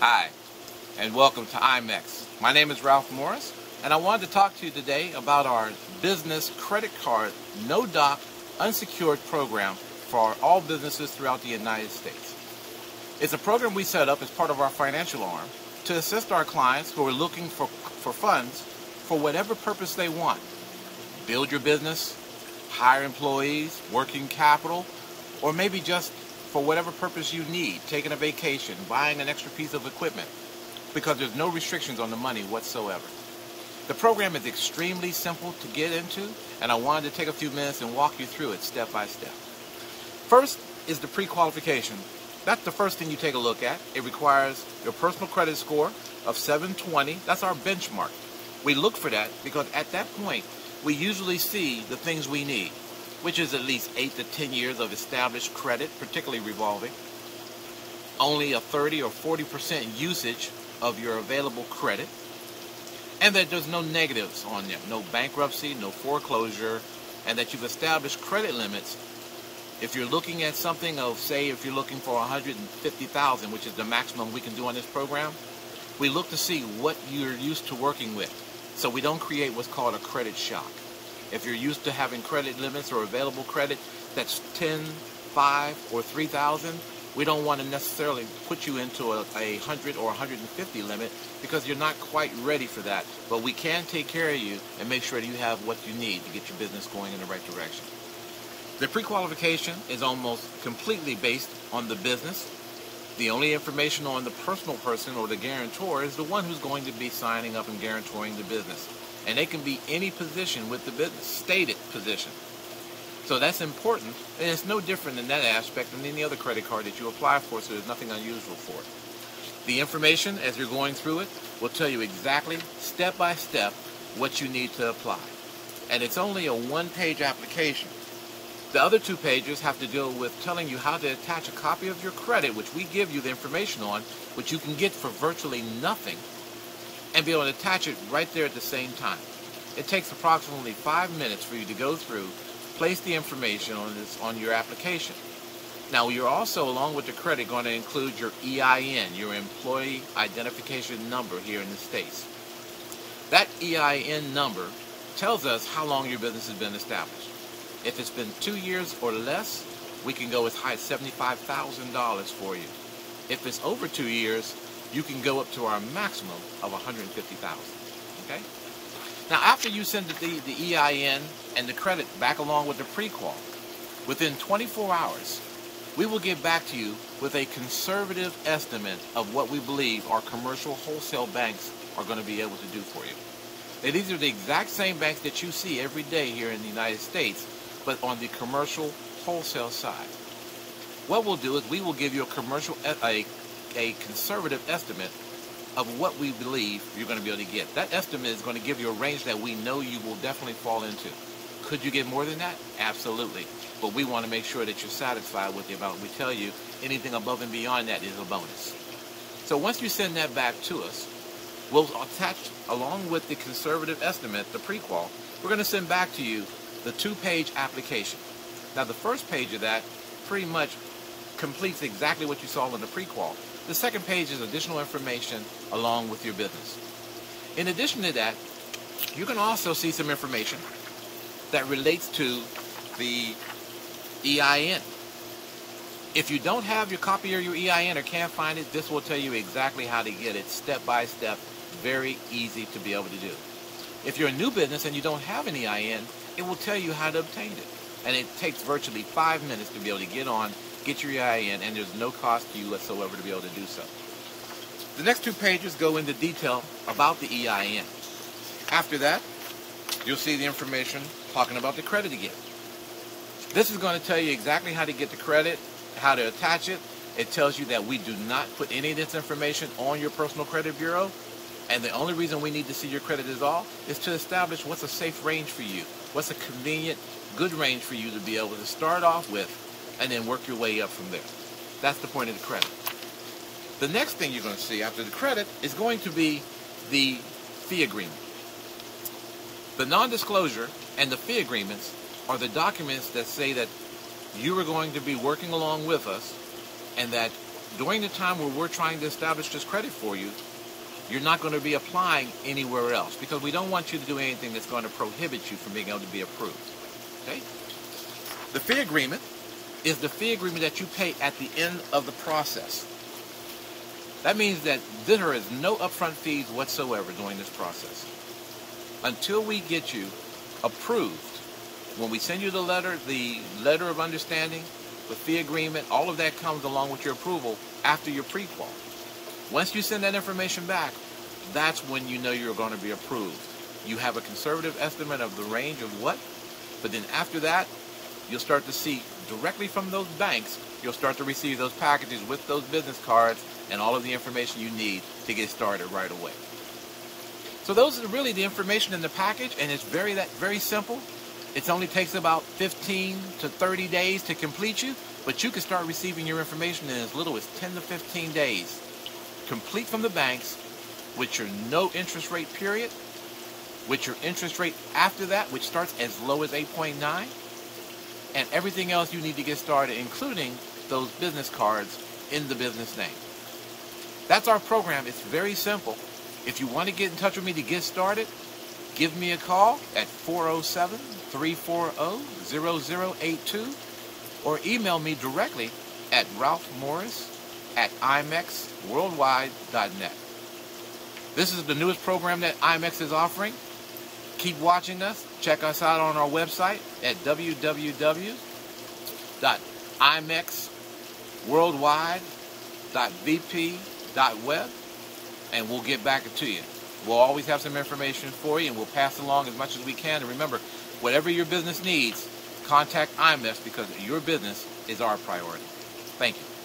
Hi, and welcome to IMEX. My name is Ralph Morris, and I wanted to talk to you today about our business credit card no doc unsecured program for all businesses throughout the United States. It's a program we set up as part of our financial arm to assist our clients who are looking for, for funds for whatever purpose they want. Build your business, hire employees, working capital, or maybe just for whatever purpose you need, taking a vacation, buying an extra piece of equipment, because there's no restrictions on the money whatsoever. The program is extremely simple to get into, and I wanted to take a few minutes and walk you through it step by step. First is the pre-qualification. That's the first thing you take a look at. It requires your personal credit score of 720. That's our benchmark. We look for that because at that point, we usually see the things we need, which is at least 8 to 10 years of established credit, particularly revolving, only a 30 or 40% usage of your available credit, and that there's no negatives on them, no bankruptcy, no foreclosure, and that you've established credit limits. If you're looking at something of, say, if you're looking for 150,000, which is the maximum we can do on this program, we look to see what you're used to working with. So we don't create what's called a credit shock. If you're used to having credit limits or available credit that's 10, 5, or 3,000, we don't want to necessarily put you into a, a 100 or 150 limit because you're not quite ready for that. But we can take care of you and make sure that you have what you need to get your business going in the right direction. The pre-qualification is almost completely based on the business the only information on the personal person or the guarantor is the one who's going to be signing up and guarantoring the business. And they can be any position with the stated position. So that's important, and it's no different in that aspect than any other credit card that you apply for, so there's nothing unusual for it. The information, as you're going through it, will tell you exactly, step by step, what you need to apply. And it's only a one-page application. The other two pages have to deal with telling you how to attach a copy of your credit, which we give you the information on, which you can get for virtually nothing, and be able to attach it right there at the same time. It takes approximately five minutes for you to go through, place the information on this on your application. Now you're also, along with the credit, going to include your EIN, your Employee Identification Number here in the States. That EIN number tells us how long your business has been established. If it's been two years or less, we can go as high as $75,000 for you. If it's over two years, you can go up to our maximum of 150,000. Okay? Now, after you send the, the EIN and the credit back along with the pre-qual, within 24 hours, we will get back to you with a conservative estimate of what we believe our commercial wholesale banks are going to be able to do for you. Now, these are the exact same banks that you see every day here in the United States but on the commercial wholesale side. What we'll do is we will give you a commercial, a, a conservative estimate of what we believe you're going to be able to get. That estimate is going to give you a range that we know you will definitely fall into. Could you get more than that? Absolutely. But we want to make sure that you're satisfied with the amount. We tell you anything above and beyond that is a bonus. So once you send that back to us, we'll attach, along with the conservative estimate, the pre-qual, we're going to send back to you the two-page application. Now, the first page of that pretty much completes exactly what you saw in the pre-qual. The second page is additional information along with your business. In addition to that, you can also see some information that relates to the EIN. If you don't have your copy of your EIN or can't find it, this will tell you exactly how to get it step by step. Very easy to be able to do. If you're a new business and you don't have an EIN, it will tell you how to obtain it. And it takes virtually five minutes to be able to get on, get your EIN, and there's no cost to you whatsoever to be able to do so. The next two pages go into detail about the EIN. After that, you'll see the information talking about the credit again. This is going to tell you exactly how to get the credit, how to attach it. It tells you that we do not put any of this information on your personal credit bureau. And the only reason we need to see your credit is all is to establish what's a safe range for you. What's a convenient, good range for you to be able to start off with and then work your way up from there. That's the point of the credit. The next thing you're going to see after the credit is going to be the fee agreement. The non-disclosure and the fee agreements are the documents that say that you are going to be working along with us and that during the time where we're trying to establish this credit for you, you're not going to be applying anywhere else because we don't want you to do anything that's going to prohibit you from being able to be approved. Okay? The fee agreement is the fee agreement that you pay at the end of the process. That means that there is no upfront fees whatsoever during this process. Until we get you approved, when we send you the letter, the letter of understanding, the fee agreement, all of that comes along with your approval after your pre-qual. Once you send that information back, that's when you know you're going to be approved. You have a conservative estimate of the range of what, but then after that, you'll start to see directly from those banks, you'll start to receive those packages with those business cards and all of the information you need to get started right away. So those are really the information in the package, and it's very that very simple. It only takes about 15 to 30 days to complete you, but you can start receiving your information in as little as 10 to 15 days. Complete from the banks with your no interest rate period, with your interest rate after that, which starts as low as 8.9, and everything else you need to get started, including those business cards in the business name. That's our program. It's very simple. If you want to get in touch with me to get started, give me a call at 407 340 0082 or email me directly at Ralph Morris at IMEXWorldwide.net. This is the newest program that IMEX is offering. Keep watching us. Check us out on our website at www.imexworldwide.vp.web and we'll get back to you. We'll always have some information for you and we'll pass along as much as we can. And remember, whatever your business needs, contact IMEX because your business is our priority. Thank you.